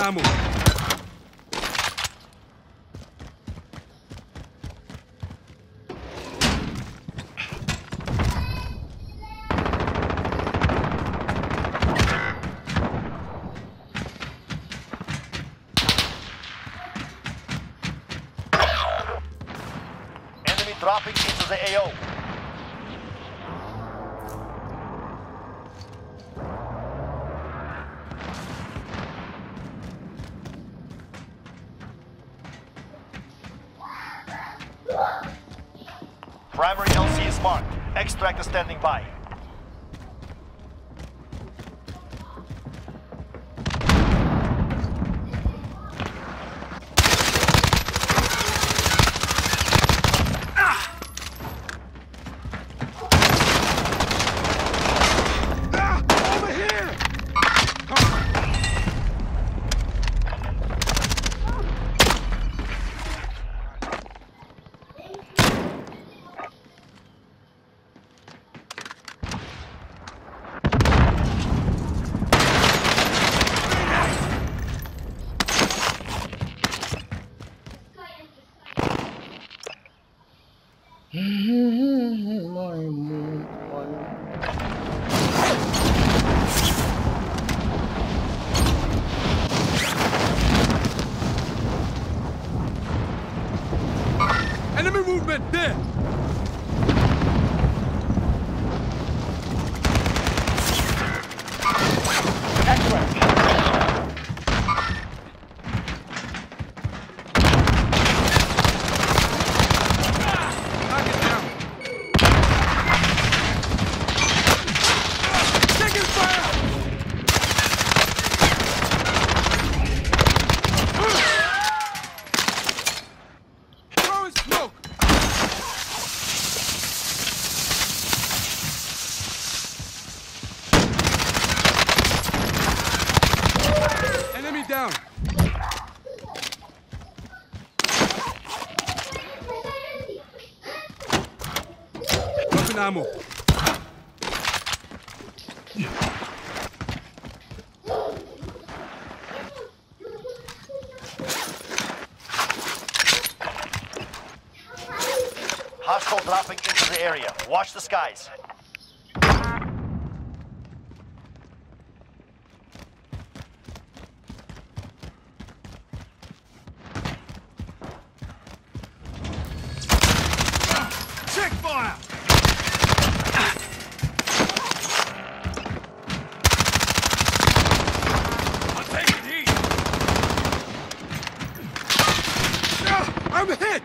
ammo. Dropping into the AO. Primary LZ is marked. Extract is standing by. Movement there! Ammo. Hostile dropping into the area. Watch the skies. Check fire! I'm hit!